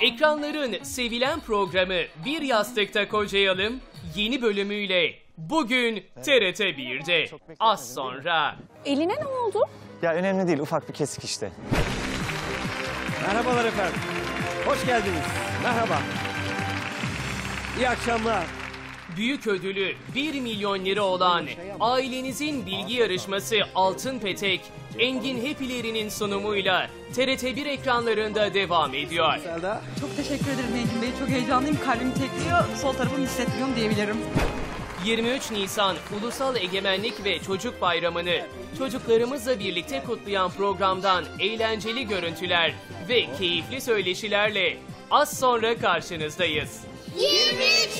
Ekranların sevilen programı Bir Yastıkta Kocayalım yeni bölümüyle bugün TRT 1'de. Az sonra. Eline ne oldu? Ya önemli değil ufak bir kesik işte. Merhabalar efendim. Hoş geldiniz. Merhaba. İyi akşamlar. Büyük ödülü 1 milyon lira olan ailenizin bilgi yarışması Altın Petek, Engin Hepilerinin sunumuyla TRT1 ekranlarında devam ediyor. Çok teşekkür ederim Engin Bey. Çok heyecanlıyım. Kalbim tekliyor. Sol tarafımı hissetmiyorum diyebilirim. 23 Nisan Ulusal Egemenlik ve Çocuk Bayramı'nı çocuklarımızla birlikte kutlayan programdan eğlenceli görüntüler ve keyifli söyleşilerle az sonra karşınızdayız. 23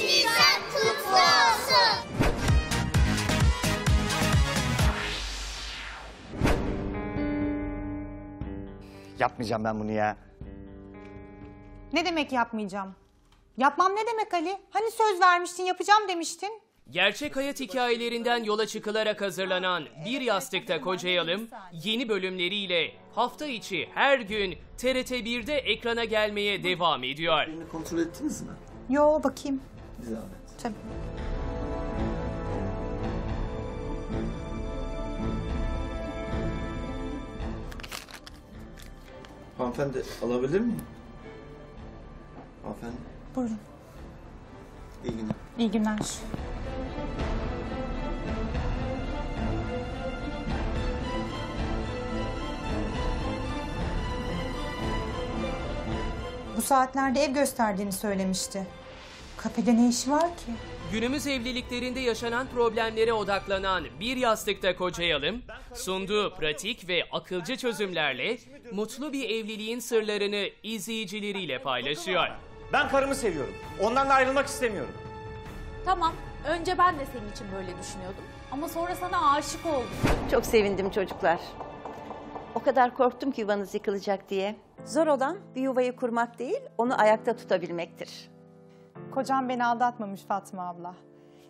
Nisan kutlu olsun. Yapmayacağım ben bunu ya. Ne demek yapmayacağım? Yapmam ne demek Ali? Hani söz vermiştin yapacağım demiştin. Gerçek hayat hikayelerinden yola çıkılarak hazırlanan Bir Yastıkta Kocayalım yeni bölümleriyle hafta içi her gün TRT 1'de ekrana gelmeye devam ediyor. Birini kontrol ettiniz mi? Yo bakayım. Bir zahmet. Tabii. Hanımefendi alabilir miyim? Hanımefendi Buyurun. iyi günler. İyi günler. Bu saatlerde ev gösterdiğini söylemişti. Kafede ne işi var ki? Günümüz evliliklerinde yaşanan problemlere odaklanan Bir Yastıkta Kocayalım, sunduğu pratik ve akılcı çözümlerle mutlu bir evliliğin sırlarını izleyicileriyle paylaşıyor. Ben karımı seviyorum. Ondan da ayrılmak istemiyorum. Tamam. Önce ben de senin için böyle düşünüyordum. Ama sonra sana aşık oldum. Çok sevindim çocuklar. O kadar korktum ki yuvanız yıkılacak diye. Zor olan bir yuvayı kurmak değil, onu ayakta tutabilmektir. Kocam beni aldatmamış Fatma abla.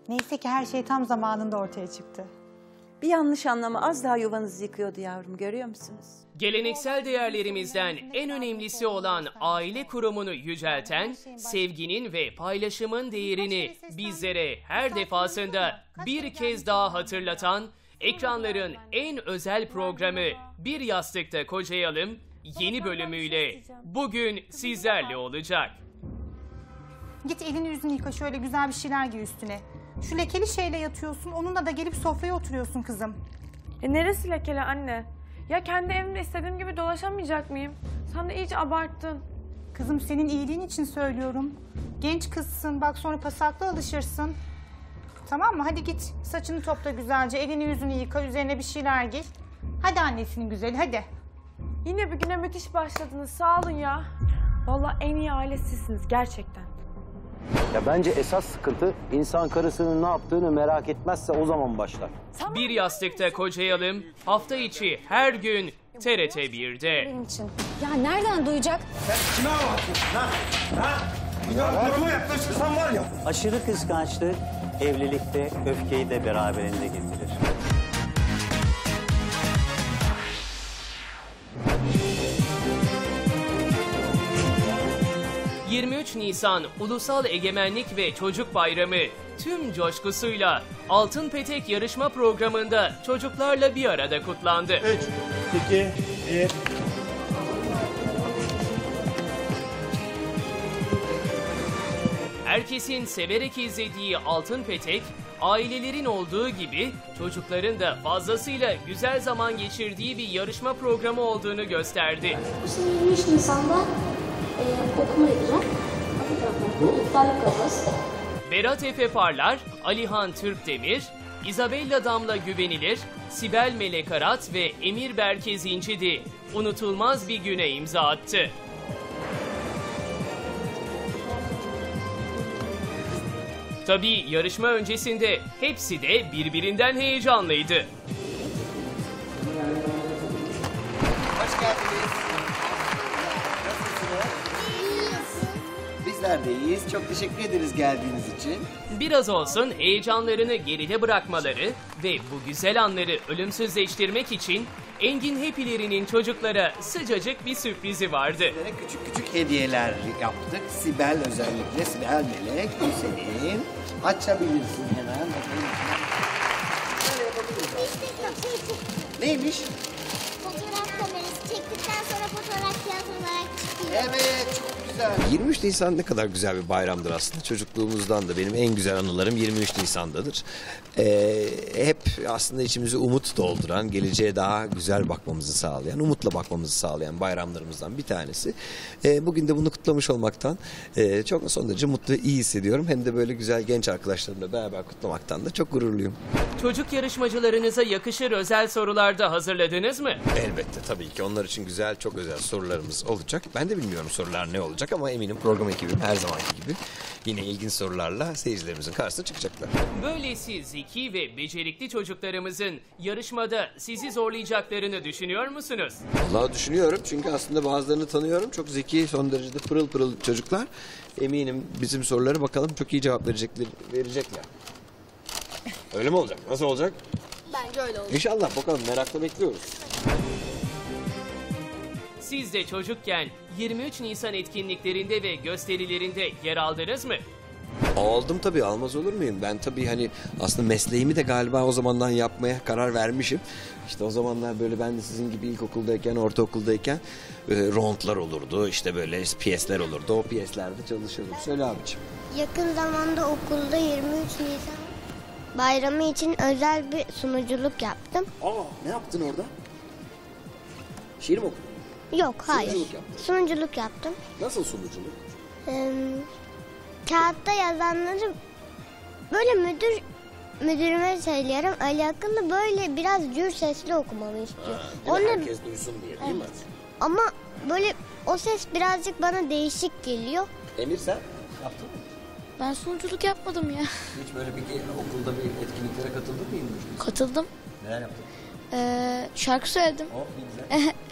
Neyse ki her şey tam zamanında ortaya çıktı. Bir yanlış anlama az daha yuvanızı yıkıyordu yavrum, görüyor musunuz? Geleneksel değerlerimizden en önemlisi olan aile kurumunu yücelten, sevginin ve paylaşımın değerini bizlere her defasında bir kez daha hatırlatan, ekranların en özel programı Bir Yastıkta Kocayalım yeni bölümüyle bugün sizlerle olacak. Git elini yüzünü yıka şöyle güzel bir şeyler giy üstüne. Şu lekeli şeyle yatıyorsun onunla da gelip sofraya oturuyorsun kızım. E neresi lekeli anne? Ya kendi evimde istediğim gibi dolaşamayacak mıyım? Sen de iyice abarttın. Kızım senin iyiliğin için söylüyorum. Genç kızsın bak sonra pasaklı alışırsın. Tamam mı? Hadi git saçını topla güzelce elini yüzünü yıka üzerine bir şeyler giy. Hadi annesinin güzeli hadi. Yine bir güne müthiş başladınız. Sağ olun ya. Vallahi en iyi aile sizsiniz gerçekten. Ya bence esas sıkıntı insan karısının ne yaptığını merak etmezse o zaman başlar. Bir Yastıkta Kocayalım hafta içi her gün TRT 1'de. Ya nereden duyacak? Karıma yaklaşırsan var ya. Aşırı kıskançlık evlilikte öfkeyi de beraberinde getirir. ...23 Nisan Ulusal Egemenlik ve Çocuk Bayramı tüm coşkusuyla Altın Petek yarışma programında çocuklarla bir arada kutlandı. 3, 2, 1. Herkesin severek izlediği Altın Petek, ailelerin olduğu gibi çocukların da fazlasıyla güzel zaman geçirdiği bir yarışma programı olduğunu gösterdi. Bu sene 23 Nisan'da Berat Efe Parlar, Alihan Türkdemir, Isabella Damla Güvenilir, Sibel Melek Arat ve Emir Berke Zincidi unutulmaz bir güne imza attı. Tabii yarışma öncesinde hepsi de birbirinden heyecanlıydı. Hoş geldiniz. Bizler de iyiyiz. Çok teşekkür ederiz geldiğiniz için. Biraz olsun heyecanlarını geride bırakmaları ve bu güzel anları ölümsüzleştirmek için Engin Hepilerinin çocuklara sıcacık bir sürprizi vardı. Sizlere küçük küçük hediyeler yaptık. Sibel özellikle. Sibel Melek, bu senin. Açabilirsin hemen. Bakalım. Şöyle yapabiliriz. Neymiş? Fotoğraf kamerası çektikten sonra fotoğraf kağıt olarak çıkıyor. Evet. 23 Nisan ne kadar güzel bir bayramdır aslında. Çocukluğumuzdan da benim en güzel anılarım 23 Nisan'dadır. Ee, hep aslında içimizi umut dolduran, geleceğe daha güzel bakmamızı sağlayan, umutla bakmamızı sağlayan bayramlarımızdan bir tanesi. Ee, bugün de bunu kutlamış olmaktan e, çok son derece mutlu ve iyi hissediyorum. Hem de böyle güzel genç arkadaşlarımla beraber kutlamaktan da çok gururluyum. Çocuk yarışmacılarınıza yakışır özel sorular da hazırladınız mı? Elbette tabii ki onlar için güzel, çok özel sorularımız olacak. Ben de bilmiyorum sorular ne olacak ama eminim program ekibim her zamanki gibi yine ilginç sorularla seyircilerimizin karşısına çıkacaklar. Böylesi zeki ve becerikli çocuklarımızın yarışmada sizi zorlayacaklarını düşünüyor musunuz? Vallahi düşünüyorum çünkü aslında bazılarını tanıyorum. Çok zeki, son derecede pırıl pırıl çocuklar. Eminim bizim soruları bakalım çok iyi cevap verecekler. verecekler. Öyle mi olacak? Nasıl olacak? Bence öyle olur. İnşallah bakalım merakla bekliyoruz. Siz de çocukken 23 Nisan etkinliklerinde ve gösterilerinde yer aldınız mı? Aldım tabii almaz olur muyum? Ben tabii hani aslında mesleğimi de galiba o zamandan yapmaya karar vermişim. İşte o zamanlar böyle ben de sizin gibi ilkokuldayken, ortaokuldayken e, rondlar olurdu. işte böyle piyesler olurdu. O piyeslerde çalışıyordum. Söyle abicim. Yakın zamanda okulda 23 Nisan bayramı için özel bir sunuculuk yaptım. Aa ne yaptın orada? Şiir mi okudun? Yok hayır. Sunuculuk yaptın. Sunuculuk yaptım. Nasıl sunuculuk? Ee, kağıtta yazanları böyle müdür müdürüme söylüyorum. Ali Akın'ı böyle biraz cür sesli okumanı istiyor. Mi? Onu- Herkes duysun diye değil mi? ama böyle o ses birazcık bana değişik geliyor. Emir sen yaptın mı? Ben sunuculuk yapmadım ya. Hiç böyle peki okulda bir etkinliklere katıldın mı 23 Nisan? Katıldım. Neler yaptın? Ee, şarkı söyledim. Oh ne güzel.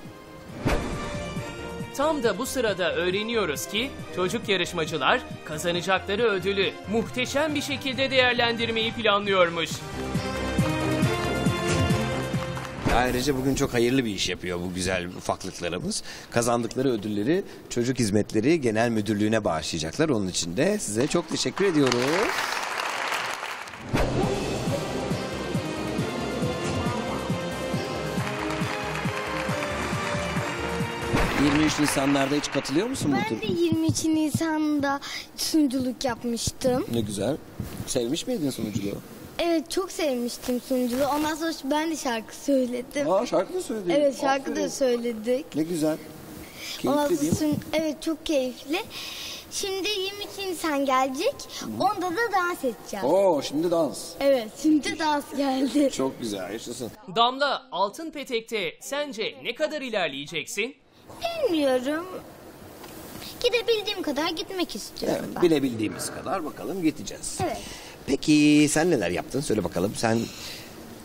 Tam da bu sırada öğreniyoruz ki çocuk yarışmacılar kazanacakları ödülü muhteşem bir şekilde değerlendirmeyi planlıyormuş. Ayrıca bugün çok hayırlı bir iş yapıyor bu güzel ufaklıklarımız. Kazandıkları ödülleri Çocuk Hizmetleri Genel Müdürlüğü'ne bağışlayacaklar. Onun için de size çok teşekkür ediyorum. ...23 Nisanlarda hiç katılıyor musun bu Ben tür? de 23 Nisan'da sunuculuk yapmıştım. Ne güzel. Sevmiş miydin sunuculuğu? Evet çok sevmiştim sunuculuğu. Ondan sonra ben de şarkı söyledim. Aa şarkı da söyledin. Evet şarkı Aferin. da söyledik. Ne güzel. Ondan Keyifli sonra değil mi? sun- Evet çok keyifli. Şimdi 23 Nisan gelecek. Onda da dans edeceğiz. Oo şimdi dans. Evet şimdi dans geldi. Çok güzel yaşasın. Damla Altın Petek'te sence ne kadar ilerleyeceksin? Bilmiyorum. Gidebildiğim kadar gitmek istiyorum Evet, ben. bilebildiğimiz kadar bakalım gideceğiz. Evet. Peki sen neler yaptın? Söyle bakalım. Sen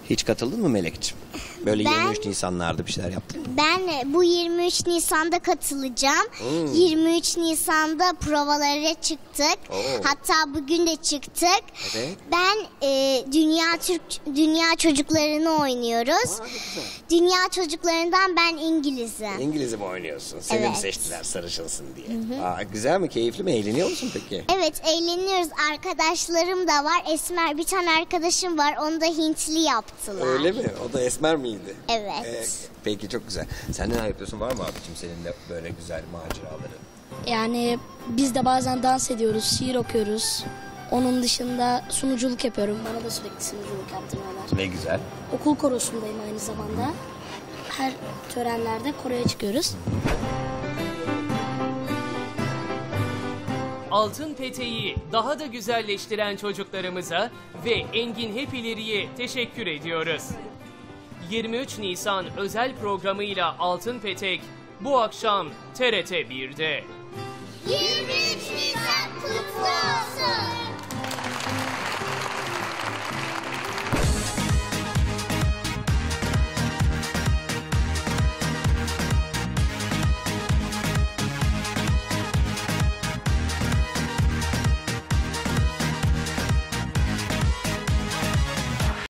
hiç katıldın mı Melek'ciğim? Böyle Ben- 23 Nisanlarda bir şeyler yaptın mı? Ben bu 23 Nisan'da katılacağım. Hmm. 23 Nisan'da provalara çıktık. Oo. Hatta bugün de çıktık. Evet. Ben e, dünya Türk dünya çocuklarını oynuyoruz. Dünya çocuklarından ben İngiliz'im. İngilizce mi oynuyorsun? Seni mi Evet. seçtiler sarışınsın diye? Hı hı. Aa, güzel mi? Keyifli mi? Eğleniyor musun peki? Evet eğleniyoruz. Arkadaşlarım da var. Esmer bir tane arkadaşım var. Onu da Hintli yaptılar. Öyle mi? O da esmer miydi? Evet. Ee, peki çok güzel. Sen neler yapıyorsun? Var mı abicim senin de böyle güzel maceraları? Yani biz de bazen dans ediyoruz, şiir okuyoruz. Onun dışında sunuculuk yapıyorum. Bana da sürekli sunuculuk yaptırıyorlar. Ne güzel. Okul korosundayım aynı zamanda. Her törenlerde koroya çıkıyoruz. Altın Peteği daha da güzelleştiren çocuklarımıza ve Engin Hepileri'ye teşekkür ediyoruz. 23 Nisan özel programıyla Altın Petek bu akşam TRT 1'de. 23 Nisan kutlu